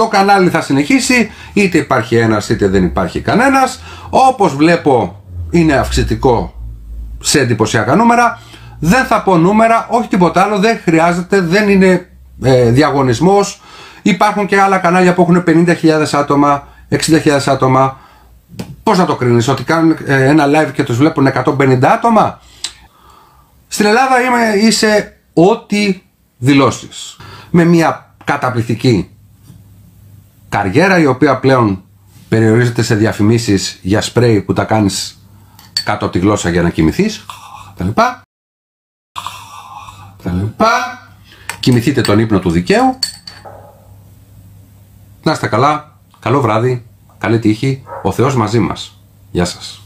Το κανάλι θα συνεχίσει, είτε υπάρχει ένας είτε δεν υπάρχει κανένας. Όπως βλέπω είναι αυξητικό σε εντυπωσιακά νούμερα. Δεν θα πω νούμερα, όχι τίποτα άλλο, δεν χρειάζεται, δεν είναι ε, διαγωνισμός. Υπάρχουν και άλλα κανάλια που έχουν 50.000 άτομα, 60.000 άτομα. Πώς να το κρίνεις, ότι κάνουν ε, ένα live και τους βλέπουν 150 άτομα; Στην Ελλάδα είμαι, είσαι ό,τι δηλώσεις. Με μια καταπληκτική καριέρα η οποία πλέον περιορίζεται σε διαφημίσεις για σπρέι που τα κάνεις κάτω από τη γλώσσα για να κοιμηθείς. Τα λοιπά. Τα λοιπά. Κοιμηθείτε τον ύπνο του δικαίου. Να είστε καλά, καλό βράδυ, καλή τύχη, ο Θεός μαζί μας. Γεια σας.